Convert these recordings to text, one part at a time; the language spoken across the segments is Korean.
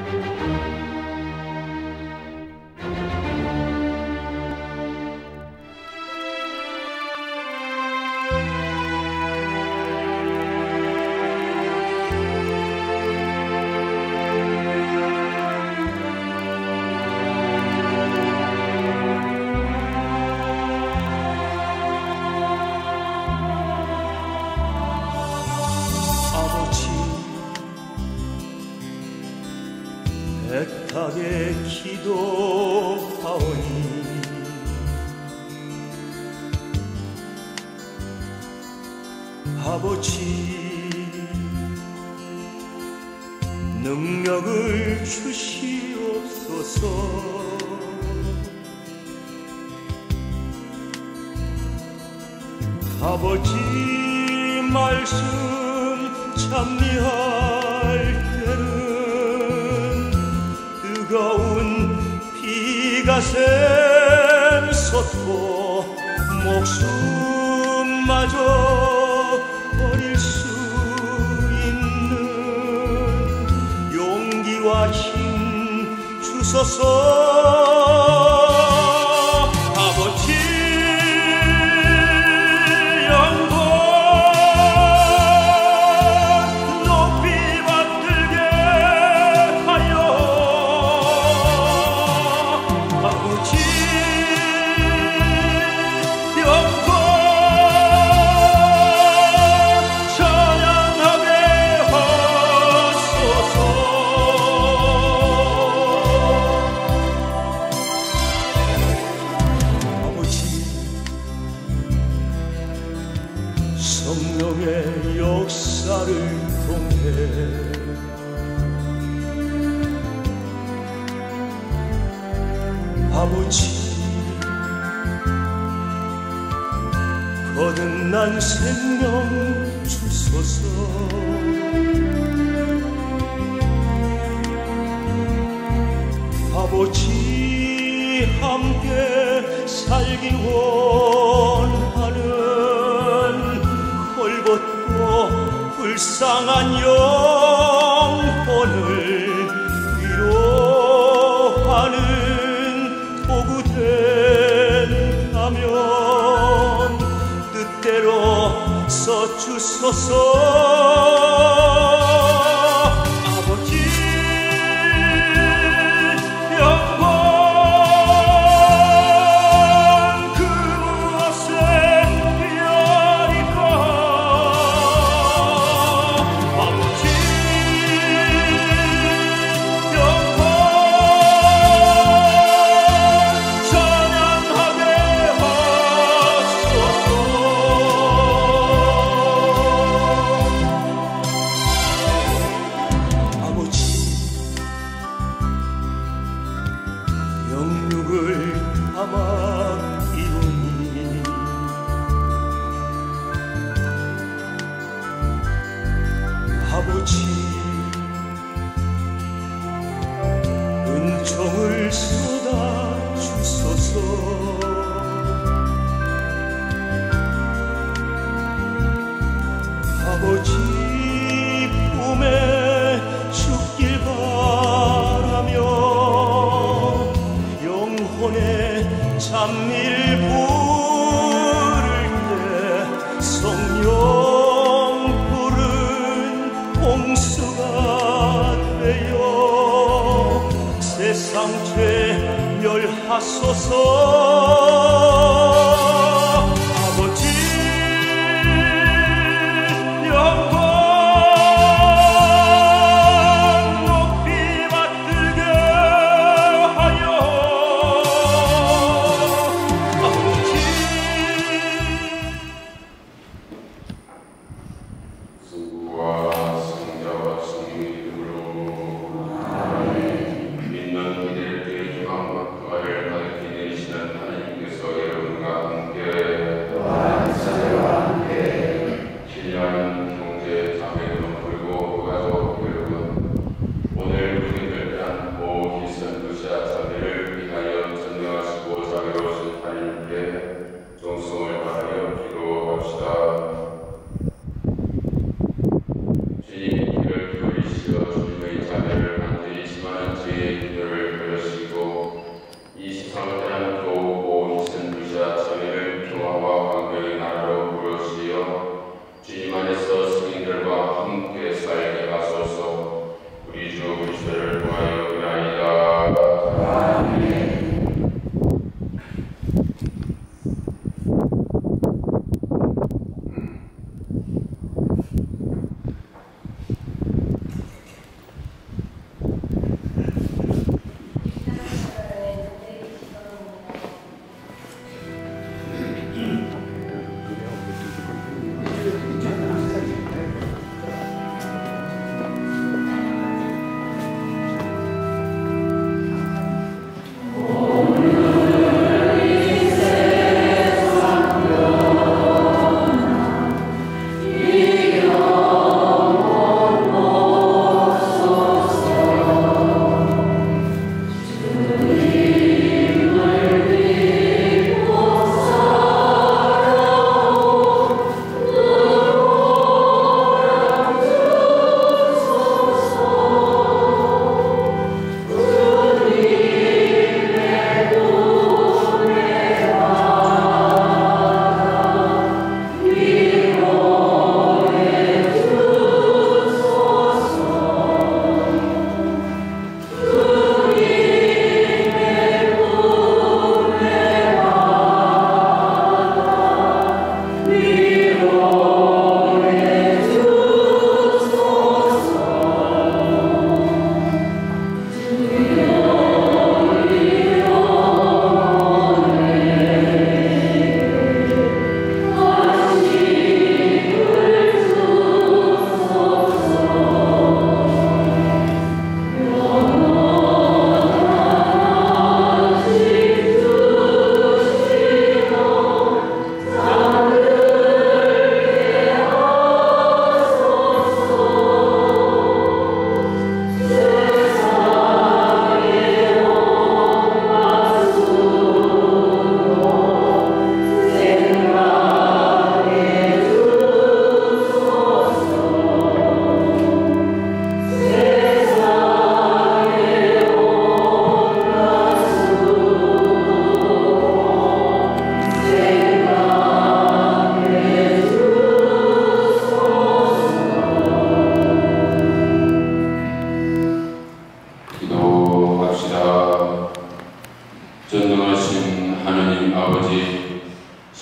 아버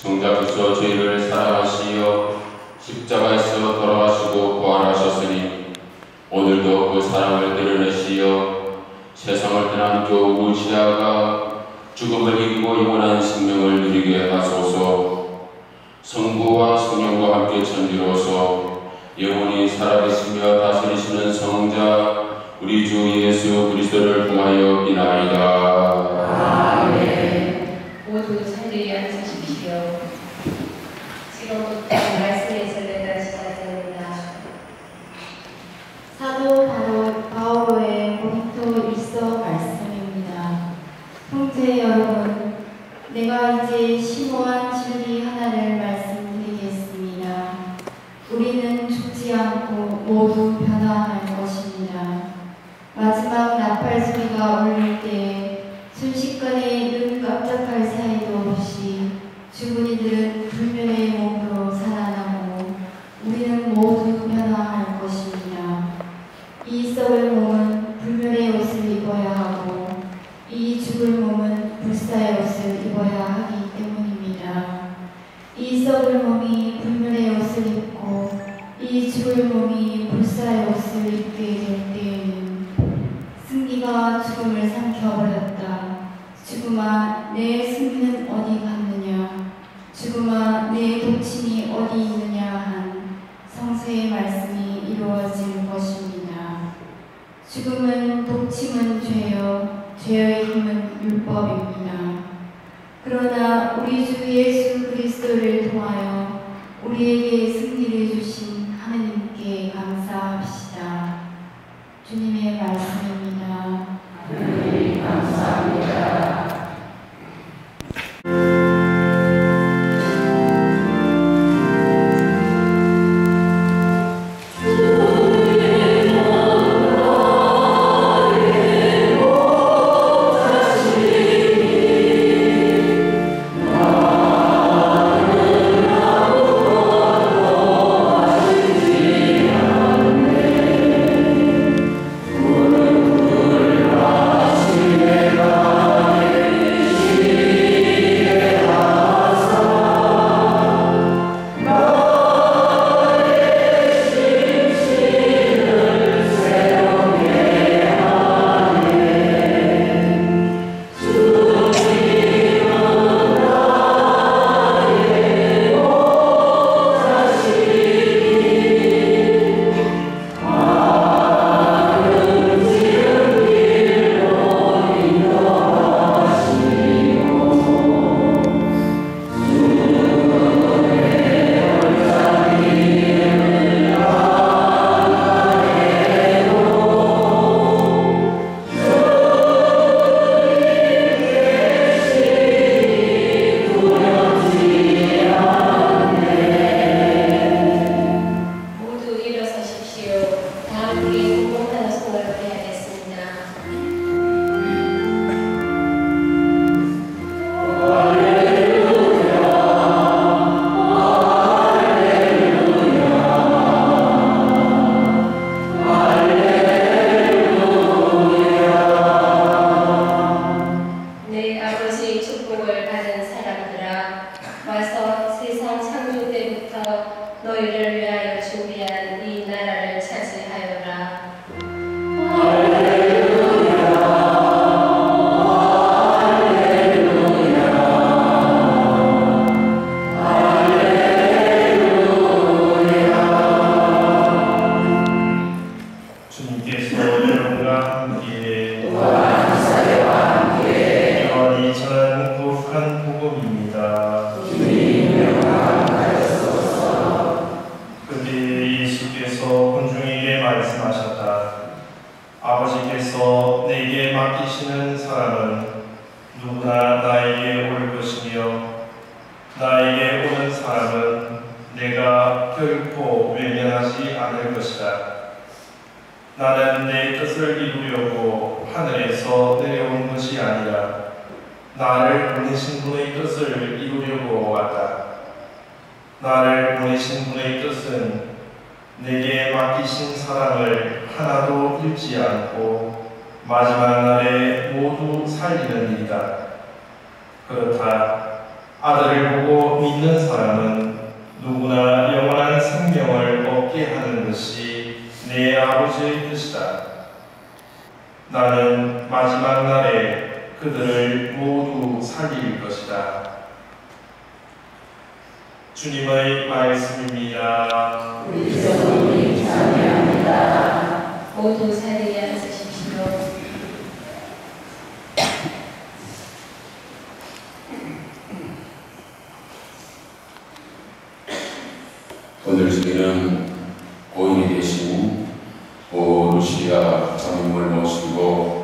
하나님께서 저희를 사랑하시어 십자가에서 돌아가시고 부활하셨으니 오늘도 그 사랑을 드러내시어 세상을 떠난 교우 시아가 죽음을 이기고 영원한 생명을 누리게 하소서 성부와 성령과 함께 천지로서 영원히 살아계시며 다스리시는 성자 우리 주 예수 그리스도를 통하여 비나이다. 모두 자리에 앉으십시오. 지금부터 말씀의 전례가 시작됩니다. 사도 바로 바오로의 고린도 일서 말씀입니다. 형제 여러분, 내가 이제 심오한 진리 하나를 말씀드리겠습니다. 우리는 죽지 않고 모두 변화할 것입니다. 마지막 나 이 이루어질 것입니다. 죽음은 독침은 죄요 죄의 힘은 율법입니다. 그러나 우리 주 예수 그리스도를 통하여 우리에게 뜻을 이루려고 왔다. 나를 보내신 분의 뜻은 내게 맡기신 사랑을 하나도 잃지 않고 마지막 날에 모두 살리는 일이다. 그렇다. 아들을 보고 믿는 사람은 누구나 영원한 생명을 얻게 하는 것이 내 아버지의 뜻이다. 나는 마지막 날에 그들을 모두 살릴 것이다. 주님의 말씀입니다. 모두 자리에 앉으십시오. 오늘 주기는 고인이 되신 오루시아 장님을 모시고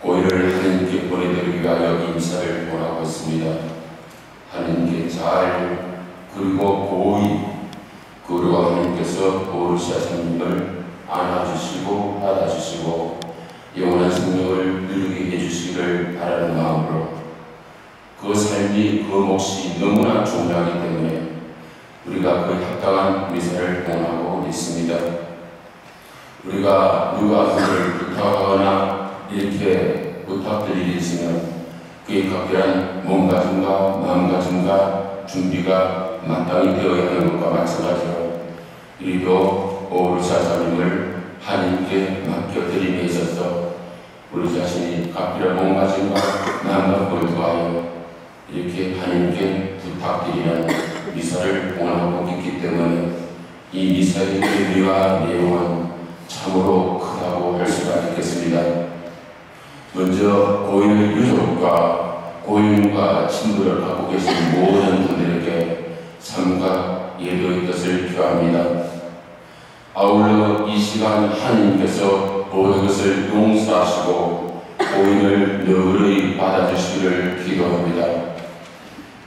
고인을 하나님께 보내드리기 위하여 인사를 보라고 했습니다. 하나님께 잘 그리고 고이 그리고 하나님께서 오루시아 장님을 안아주시고 받아주시고 영원한 생명을 누리게 해주시기를 바라는 마음으로 그 삶이 그 몫이 너무나 중요하기 때문에 우리가 그 합당한 미사를 봉하고 있습니다. 우리가 누가 누구를 부탁하거나 이렇게 부탁드릴 일이 있으면 그의 각별한 몸가짐과 마음가짐과 준비가 마땅히 되어야 하는 것과 마찬가지로 우리도 오르샤자님을 하나님께 맡겨드림에 있어서 우리 자신이 각별한 몸가짐과 마음가짐을 더하여 이렇게 하나님께 부탁드리는 미사를 원하고 있기 때문에 이 미사의 의미와 내용은 참으로 크다고 할 수가 있겠습니다. 먼저 고인의 유족과 고인과 친구를 갖고 계신 모든 분들에게 삼가 예도의 뜻을 표합니다. 아울러 이 시간 하나님께서 모든 것을 용서하시고 고인을 너그러이 받아주시기를 기도합니다.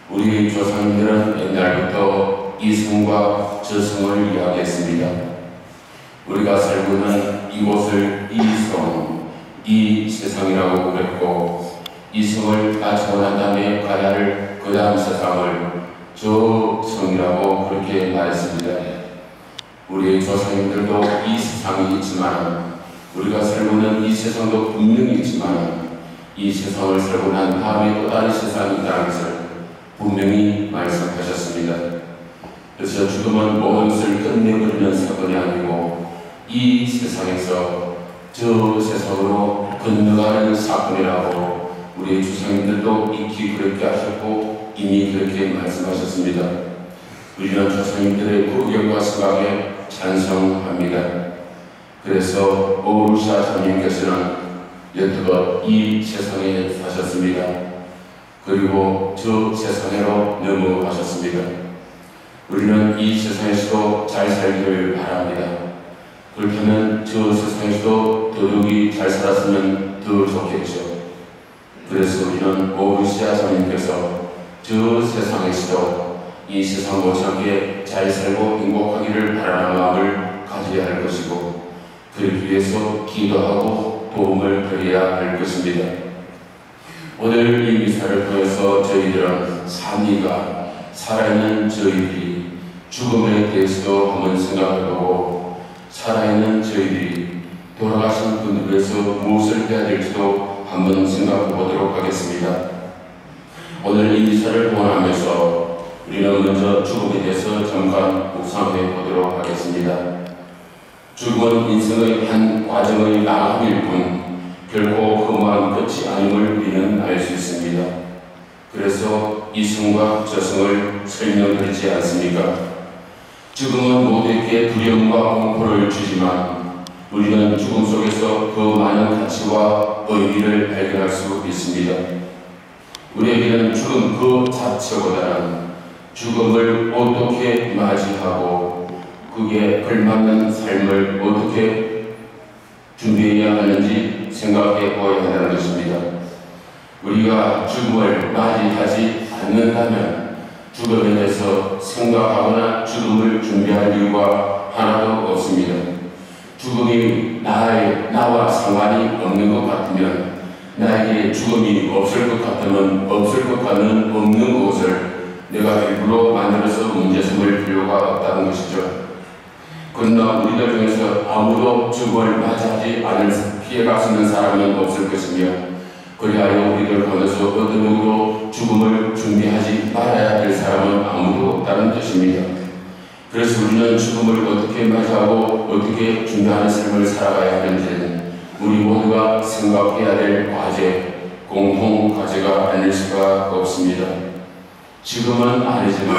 우리 조상들은 옛날부터 이승과 저승을 이야기했습니다. 우리가 살고 있는 이곳을 이 성, 이 세상이라고 그랬고 이 성을 마치고 난 다음에 가야 할그 다음 세상을 저 성이라고 그렇게 말했습니다. 우리의 조상님들도 이 세상이 있지만 우리가 살고 있는 이 세상도 분명히 있지만 이 세상을 살고 난 다음에 또 다른 세상이 있다는 것을 분명히 말씀하셨습니다. 그래서 죽음은 모든 것을 끝내버리는 사건이 아니고 이 세상에서 저 세상으로 건너가는 사건이라고 우리 조상님들도 익히 그렇게 하셨고 이미 그렇게 말씀하셨습니다. 우리는 조상님들의 구경과 생각에 찬성합니다. 그래서 오르샤 장님께서는 여태껏 이 세상에 사셨습니다. 그리고 저 세상으로 넘어가셨습니다. 우리는 이 세상에서도 잘 살기를 바랍니다. 그렇다면 저 세상에서도 더욱이 잘 살았으면 더 좋겠죠. 그래서 우리는 오르시아 장님께서 저 세상에서도 이 세상 못지않게 잘 살고 행복하기를 바라는 마음을 가져야 할 것이고 그러기 위해서 기도하고 도움을 드려야 할 것입니다. 오늘 이 미사를 통해서 저희들은 삶이가 살아있는 저희들이 죽음에 대해서도 한번 생각해보고 살아있는 저희들이 돌아가신 분들 위해서 무엇을 해야 될지도 한번 생각해 보도록 하겠습니다. 오늘 이 미사를 보완하면서 우리는 먼저 죽음에 대해서 잠깐 묵상해 보도록 하겠습니다. 죽음은 인생의 한 과정의 나감일 뿐 결코 험한 끝이 아님을 우리는 알 수 있습니다. 그래서 이승과 저승을 설명드리지 않습니까? 죽음은 모두에게 두려움과 공포를 주지만 우리는 죽음 속에서 그 많은 가치와 의미를 발견할 수 있습니다. 우리에게는 죽음 그 자체보다는 죽음을 어떻게 맞이하고 그게 걸맞는 삶을 어떻게 준비해야 하는지 생각해 보아야 한다는 것입니다. 우리가 죽음을 맞이하지 않는다면 죽음에 대해서 생각하거나 죽음을 준비할 이유가 하나도 없습니다. 죽음이 나의, 나와 상관이 없는 것 같으면 나에게 죽음이 없을 것 같으면 없을 것 같는 없는 것을 내가 일부러 만들어서 문제 삼을 필요가 없다는 것이죠. 그러나 우리들 중에서 아무도 죽음을 맞이하지 않을 있는 사람은 없을 것이며 그리하여 우리들 가운데서 어떤 누구도 죽음을 준비하지 말아야 될 사람은 아무도 없다는 뜻입니다. 그래서 우리는 죽음을 어떻게 맞이하고 어떻게 준비하는 삶을 살아가야 하는지는 우리 모두가 생각해야 될 과제, 공통 과제가 아닐 수가 없습니다. 지금은 아니지만,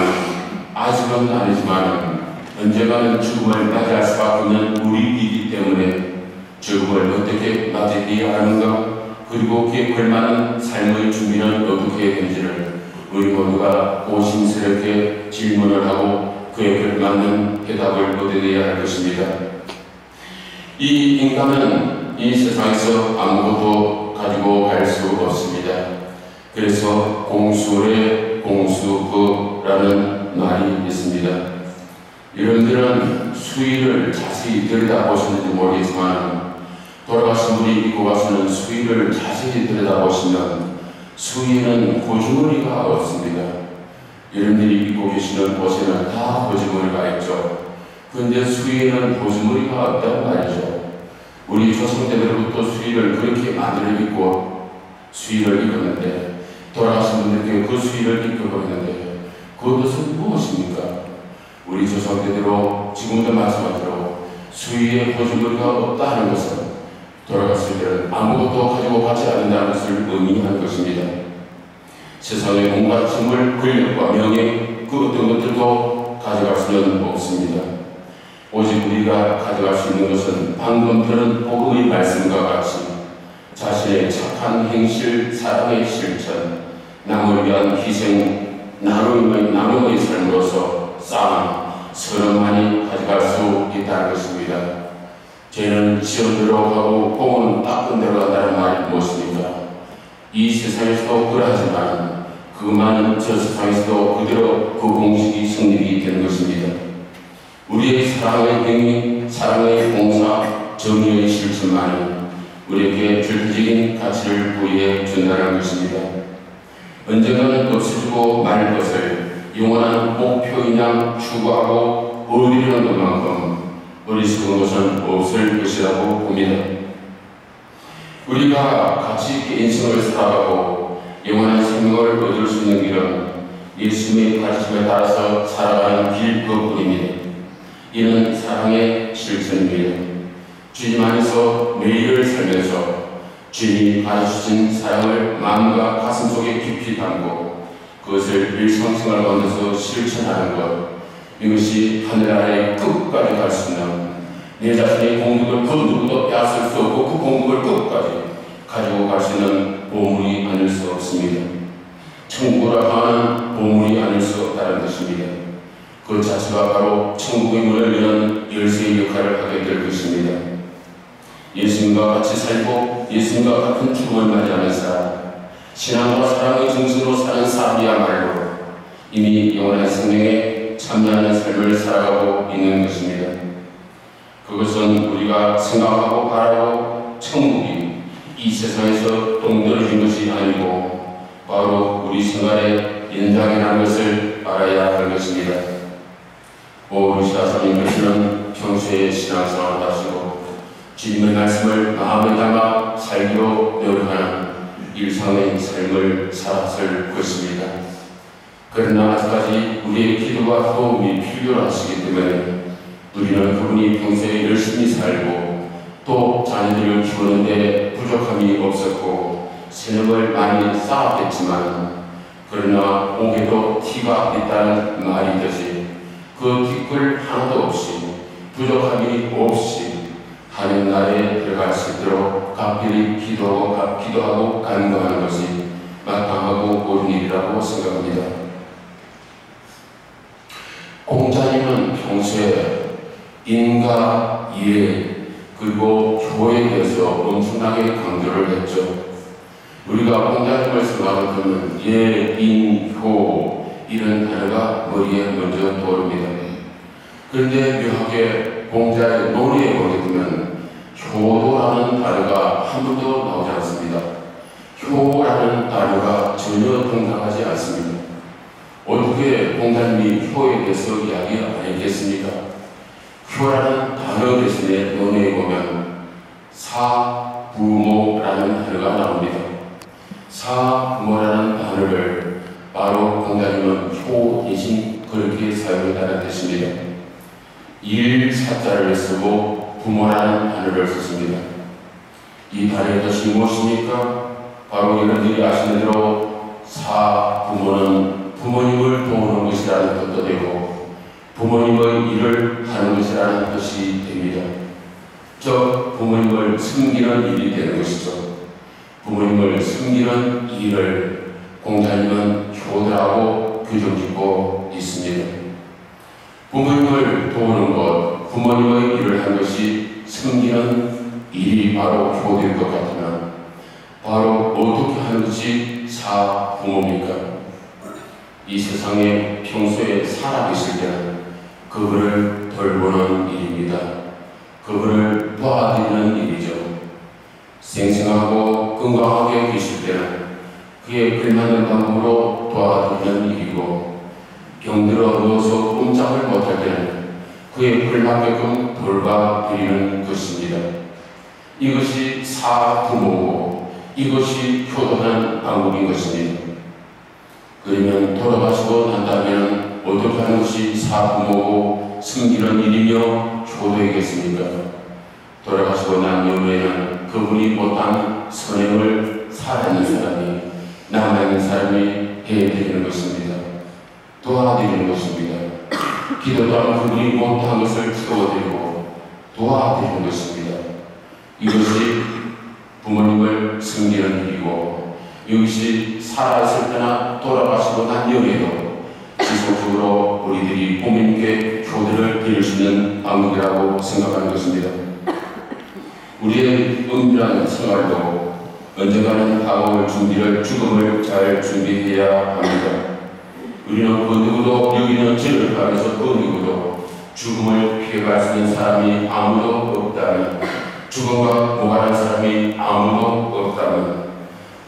아직은 아니지만, 언젠가는 죽음을 맞이할 수밖에 없는 우리이기 때문에 죽음을 어떻게 맞이해야 하는가, 그리고 그에 걸맞는 삶의 준비는 어떻게 되는지를 우리 모두가 고심스럽게 질문을 하고 그에 걸맞는 대답을 얻어내야 할 것입니다. 이 인간은 이 세상에서 아무것도 가지고 갈 수 없습니다. 그래서 공수래 공수부라는 말이 있습니다. 여러분들은 수위를 자세히 들여다보셨는지 모르겠지만 돌아가신 분이 입고 가시는 수위를 자세히 들여다보시면 수위에는 고주머니가 없습니다. 여러분들이 입고 계시는 옷에는 다 고주머니가 있죠. 그런데 수위에는 고주머니가 없단 말이죠. 우리 조상 때부터 수위를 그렇게 만들어 입고 수위를 입었는데 돌아가신 분들께 그 수위를 입혀버렸는데 그것은 무엇입니까? 우리 조상 때대로 지금도 마찬가지로 수위에 고주머니가 없다는 것은 돌아갔을 때는 아무것도 가지고 가지 않는다는 것을 의미하는 것입니다. 세상의 온갖 힘을, 권력과 명예, 그 어떤 것들도 가져갈 수는 없습니다. 오직 우리가 가져갈 수 있는 것은 방금 들은 복음의 말씀과 같이 자신의 착한 행실, 사랑의 실천, 남을 위한 희생, 나눔의, 나눔의 삶으로서 쌓은 서름만이 가져갈 수 있다는 것입니다. 죄는 지은 대로 가고 공은 닦은 대로 간다는 말이 무엇입니까? 이 세상에서도 그러하지만 그 많은 저 세상에서도 그대로 그 공식이 성립이 되는 것입니다. 우리의 사랑의 행위, 사랑의 봉사, 정의의 실천만이 우리에게 절대적인 가치를 부여해 준다는 것입니다. 언젠가는 없어지고 말 것을 영원한 목표인 양 추구하고 얻으려는 것만큼 어리석은 것은 없을 것이라고 봅니다. 우리가 가치 있게 인생을 살아가고 영원한 생명을 얻을 수 있는 길은 예수님의 가르침에 따라서 살아가는 길 그뿐입니다. 이는 사랑의 실천입니다. 주님 안에서 매일을 살면서 주님이 가르치신 사랑을 마음과 가슴 속에 깊이 담고 그것을 일상생활 가운데서 실천하는 것 이것이 하늘 아래 끝까지 갈 수 있는 내 자신의 공덕을 그 누구도 빼앗을 수 없고 그 공덕을 끝까지 가지고 갈 수 있는 보물이 아닐 수 없습니다. 천국으로 향하는 보물이 아닐 수 없다는 것입니다. 그 자체가 바로 천국의 문을 여는 열쇠의 역할을 하게 될 것입니다. 예수님과 같이 살고 예수님과 같은 죽음을 맞이하는 사람, 신앙과 사랑의 정신으로 사는 사람이야말로 이미 영원한 생명에 참여하는 삶을 살아가고 있는 것입니다. 그것은 우리가 생각하고 바라고 천국이 이 세상에서 동떨어진 것이 아니고 바로 우리 생활의 연장이라는 것을 알아야 할 것입니다. 오르시아 사님께서는 평소에 신앙생활을 하시고 주님의 말씀을 마음에 담아 살기로 노력하는 일상의 삶을 살았을 것입니다. 그러나 아직까지 우리의 기도와 도움이 필요하시기 때문에 우리는 그분이 평소에 열심히 살고 또 자녀들을 키우는데 부족함이 없었고 세력을 많이 쌓았겠지만 그러나 옥에도 티가 있다는 말이 듯이 그 뒷글 하나도 없이 부족함이 없이 하는 날에 들어갈 수 있도록 각별히 기도하고, 기도하고 간구하는 것이 마땅하고 옳은 일이라고 생각합니다. 공자님은 평소에 인과 예 그리고 교회에 대해서 엄청나게 강조를 했죠. 우리가 공자님을 생각하면 예, 인, 효 이런 단어가 머리에 먼저 떠오릅니다. 그런데 묘하게 공자의 논의에 보게 되면 효도라는 단어가 한 번도 나오지 않습니다. 효라는 단어가 전혀 등장하지 않습니다. 어떻게 공자님이 효에 대해서 이야기 안 했겠습니까? 효라는 단어 대신에 논의에 보면 사부모라는 단어가 나옵니다. 사부모라는 단어를 바로 공자님은 효 대신 그렇게 사용했다는 뜻입니다. 일 사자를 쓰고 부모라는 단어를 썼습니다. 이 단어의 뜻이 무엇입니까? 바로 여러분들이 아시는 대로 사부모는 부모님을 도우는 것이라는 뜻도 되고 부모님의 일을 하는 것이라는 뜻이 됩니다. 즉 부모님을 섬기는 일이 되는 것이죠. 부모님을 섬기는 일을 공자님은 효도라고 규정짓고 있습니다. 부모님을 도우는 것, 부모님의 일을 한 것이 섬기는 일이 바로 효도일 것 같으면 바로 어떻게 하는 것이 사부모입니까? 이 세상에 평소에 살아계실 때는 그분을 돌보는 일입니다. 그분을 도와드리는 일이죠. 생생하고 건강하게 계실 때는 그의 글맞는 방법으로 도와드리는 일이고 병들어 누워서 꼼짝을 못할 때는 그의 글맞게끔 돌봐드리는 것입니다. 이것이 사부모고 이것이 효도하는 방법인 것입니다. 그러면 돌아가시고 난다면 어떻게 하는 것이 사부모고 숨기는 일이며 효도이겠습니까? 돌아가시고 난 이후에는 그분이 못한 선행을 살아있는 사람이 남아있는 사람이 해드리는 것입니다. 도와드리는 것입니다. 기도 또한 그분이 못한 것을 채워드리고 도와드리는 것입니다. 이것이 부모님을 섬기는 일이고 이것이 살아있을 때나 돌아가시고 난 이후에도 지속적으로 우리들이 부모님께 효도를 드릴 수 있는 방법이라고 생각하는 것입니다. 우리의 은밀한 생활도 언젠가는 다가올 준비를 죽음을 잘 준비해야 합니다. 우리는 그 누구도 여기는 죄를 가면서 그 누구도 죽음을 피해갈 수 있는 사람이 아무도 없다면 죽음과 무관한 사람이 아무도 없다면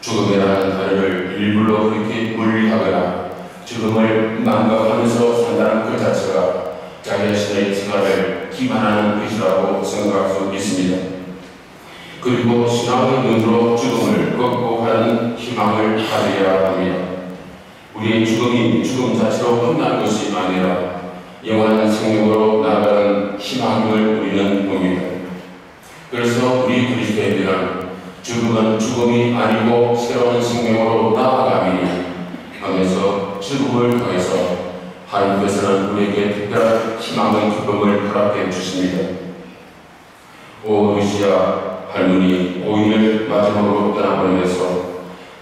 죽음이라는 단어를 일부러 그렇게 멀리하거나 죽음을 망각하면서 산다는 그 자체가 자기 자신의 생활을 기만하는 것이라고 생각할 수 있습니다. 그리고 신앙의 눈으로 죽음을 극복하는 희망을 가져야 합니다. 우리의 죽음이 죽음 자체로 끝난 것이 아니라 영원한 생명으로 나아가는 희망을 우리는 봅니다. 그래서 우리 그리스도인들은 죽음은 죽음이 아니고 새로운 생명으로 나아가니 하면서 죽음을 통해서 하나님께서는 우리에게 특별한 희망의 기쁨을 허락해 주십니다. 오 루시아 할머니 고인을 마지막으로 떠나보내면서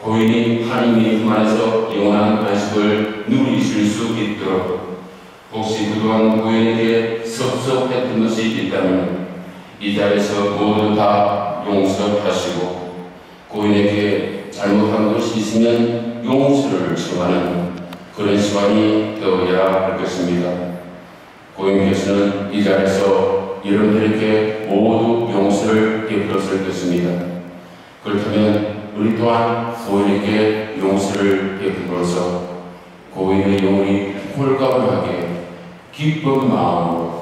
고인이 하나님의 품 안에서 영원한 안식을 누리실 수 있도록 혹시 그동안 고인에게 섭섭했던 것이 있다면 이 자리에서 모두 다 용서하시고 고인에게 잘못한 것이 있으면 용서를 청하는 그런 시간이 되어야 할 것입니다. 고인께서는 이 자리에서 여러분들에게 모두 용서를 베풀었을 것입니다. 그렇다면 우리 또한 고인에게 용서를 베풀어서 고인의 영혼이 홀가분하게 기쁜 마음으로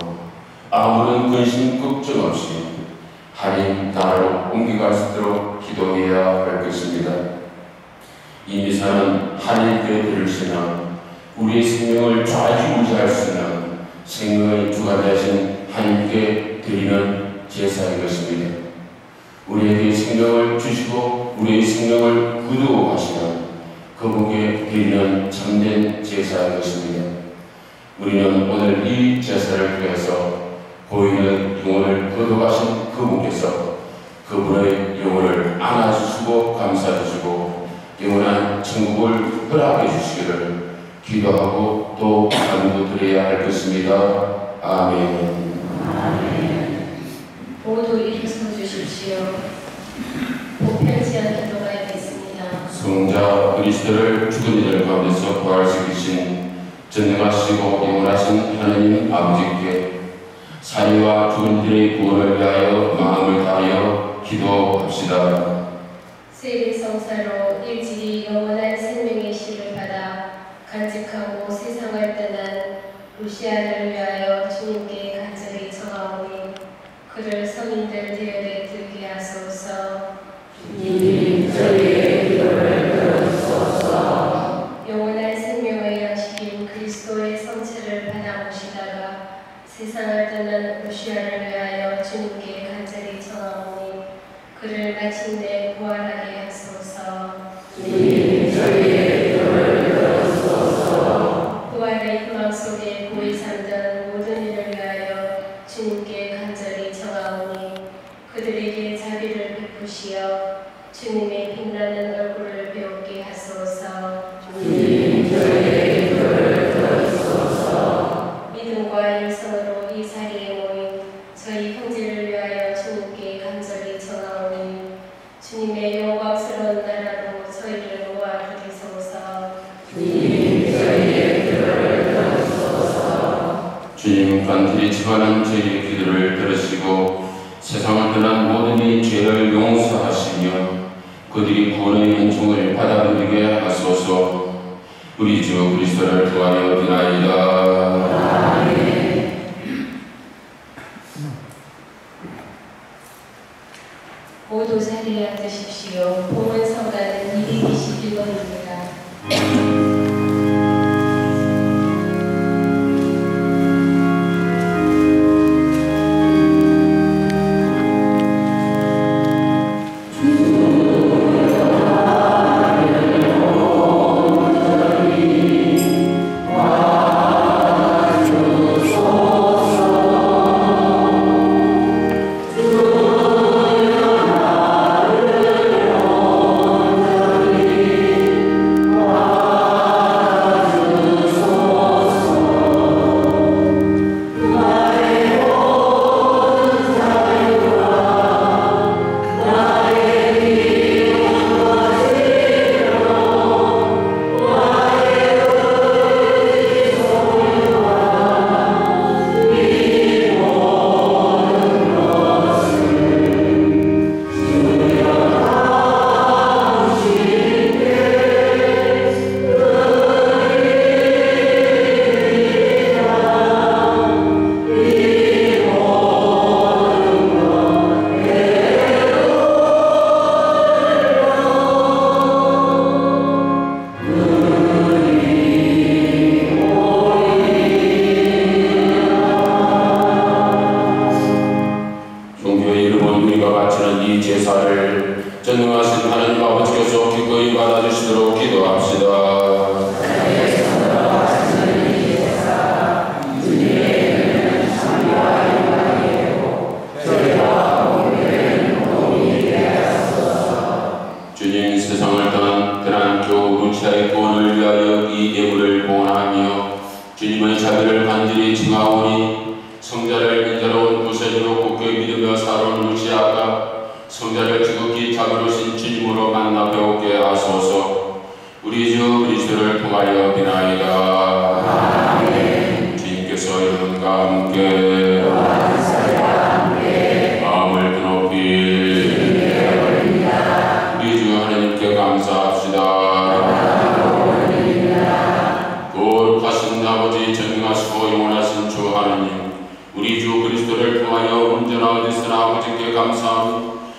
아무런 근심 걱정 없이 하나님 나라로 옮겨갈 수 있도록 기도해야 할 것입니다. 이 미사는 하나님께 드리시는 우리의 생명을 좌지 우지할 수 있는 생명의 주가 되신 하나님께 드리는 제사인 것입니다. 우리에게 생명을 주시고 우리의 생명을 구두하시는 그분께 드리는 참된 제사인 것입니다. 우리는 오늘 이 제사를 통해서 고인의 영혼을 거둬가신 그분께서 그분의 영혼을 안아주시고 감사해주시고 영원한 천국을 허락해 주시기를 기도하고 또 간구드려야 할 것입니다. 아멘. 모두 일어서 주십시오. 보편지한 기도가 있겠습니다. 성자 그리스도를 죽은 이들 가운데서 부활시키신 전능하시고 영원하신 하나님 아버지께 사리와 죽은 이들의 구원을 위하여 마음을 다하여 기도합시다. 세리성사로 일찍이 영원한 생명의 씨를 받아 간직하고 세상을 떠난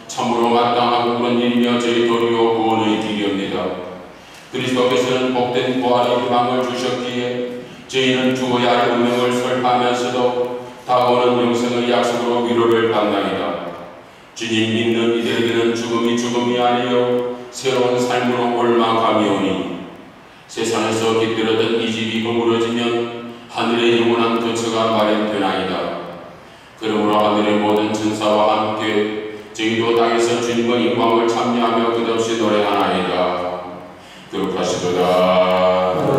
참으로 마땅하고 그런 일이며 저희 도리요 구원의 길이옵니다. 그리스도께서는 복된 부활의 희망을 주셨기에 저희는 주의 운명을 설파하면서도 다가오는 영생의 약속으로 위로를 받나이다. 주님 믿는 이들에게는 죽음이 죽음이 아니요 새로운 삶으로 올라감이 오니 세상에서 깃들었던 이 집이 허물어지면 하늘의 영원한 거처가 마련되나이다. 그러므로 하늘의 모든 천사와 함께 저희도 땅에서 주님의 영광을 참여하며 끝없이 노래하나이다. 거룩하시도다.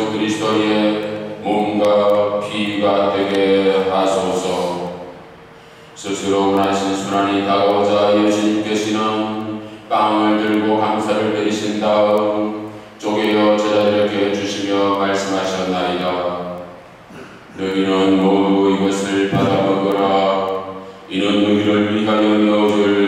예수 그리스도의 몸과 피가 되게 하소서. 스스로 원하신 순환이 다가오자 예수님께서는 빵을 들고 감사를 내리신 다음 쪼개어 제자들에게 주시며 말씀하셨나이다. 너희는 모두 이것을 받아먹으라. 이는 너희를 위하여 넣어줄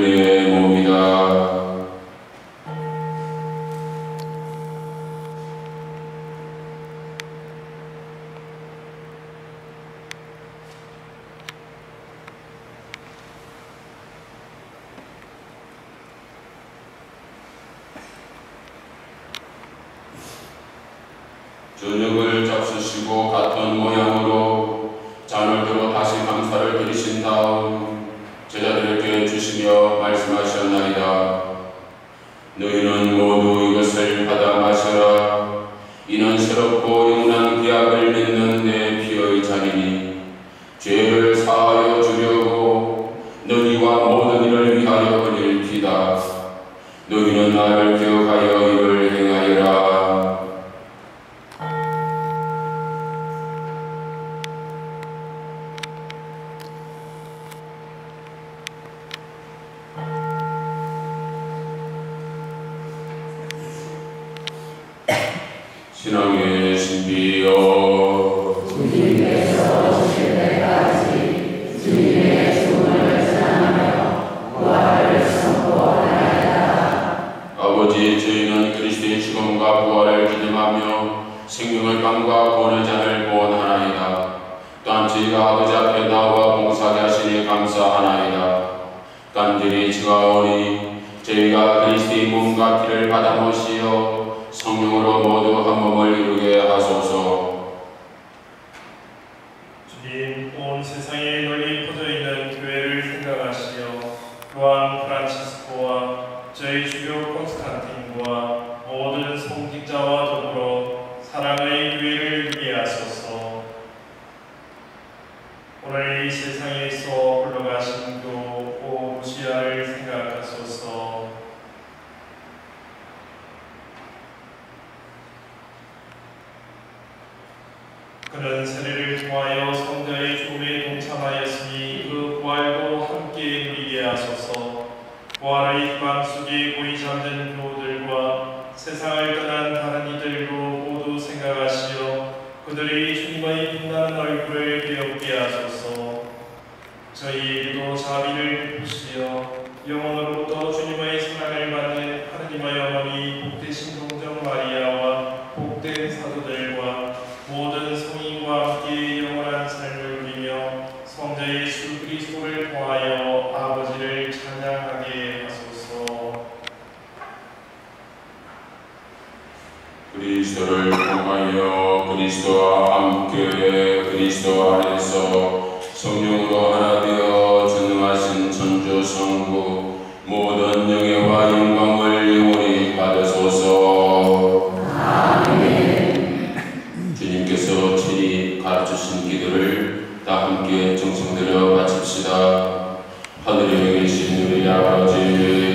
우리의 정성들여 마칩시다. 하늘에 계신 우리 아버지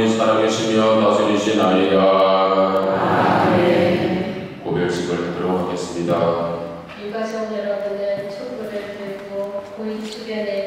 아버지 살아계시며 다스리신 아이가 고백식을 하도록 하겠습니다. 일가족 여러분은 촛불을 들고 고인 주변에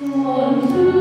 One, two.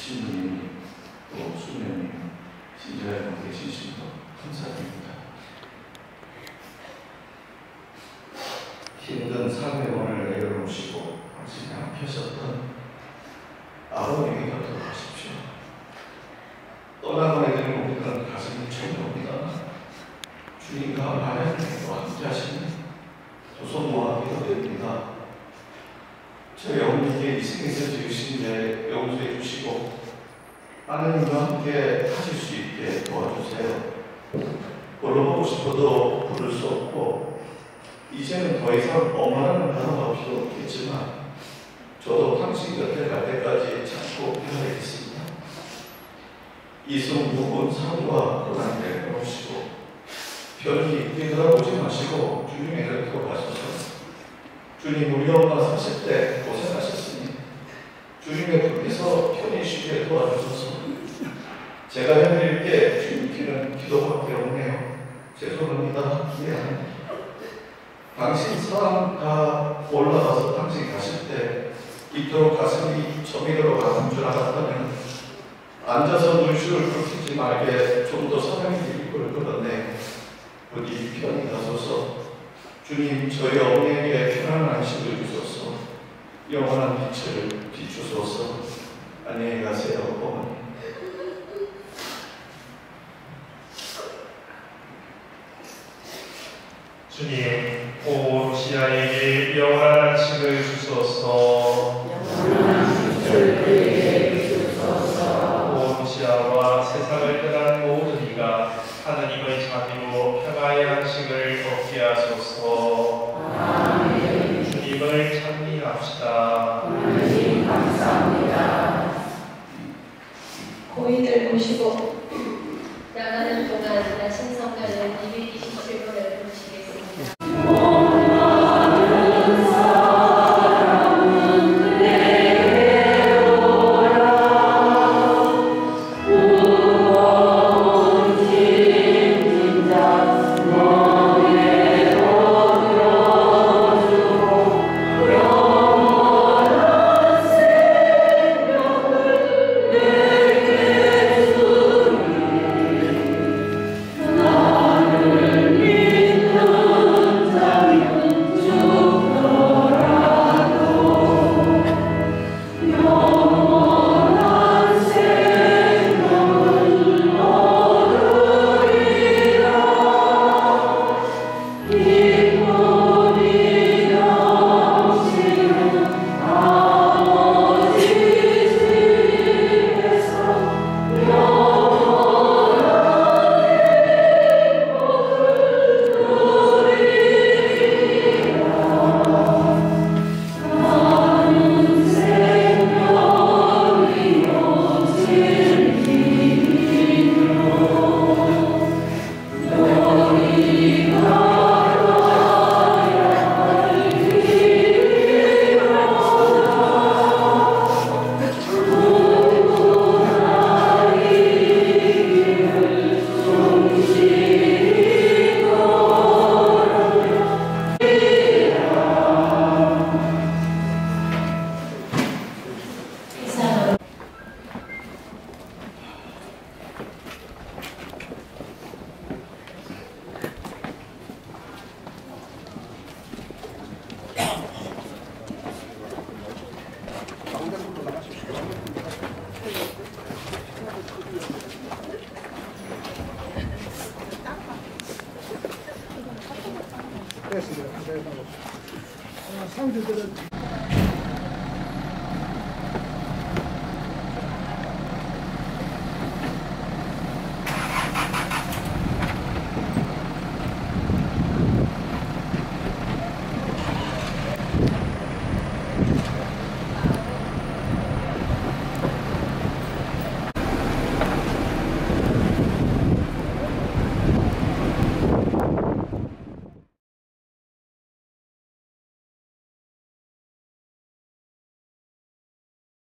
신 신부님 또 수녀님 신자의 관계 신심도 감사드립니다. 힘든 삶의 원을 내려놓으시고 당신이 함께 하셨던 아버님의 곁으로 가십시오. 떠나고 애들이 우리는 가슴이 철려옵니다. 주님과 하나님과 함께 하시는 조선 모아 기도드립니다. 저희 어머니께 이 생에서 지으신 일 용서해 주시고 하나님과 함께 하실 수 있게 도와주세요. 불러보고 싶어도 부를 수 없고 이제는 더 이상 엄마라는 단어가 필요 없겠지만 저도 당신 곁에 갈 때까지 참고 기다리겠습니다. 이승 무분 삶과 고난을 내려놓으시고 편히 뒤돌아보지 마시고 곁으로 가셔서 주님 우리 엄마 사실 때 고생하셨으니 주님의 분께서 편히 쉬게 도와주셔서 제가 게 주님께는 기도밖에 없네요. 죄송합니다. 미안합니다. 당신 사랑 다 올라가서 당신 가실 때 이토록 가슴이 저미로 가는 줄 알았다면 앉아서 눈시를 굴리지 말게 좀 더 사랑이 이끌 걸었네. 부디 편히 가소서 주님 저희 어머니에게 편안한 안식을 주소서. 영원한 빛을 비추소서. 안녕히 가세요 어머니. 주님, 오시아에게 영원한 안식을 주소서.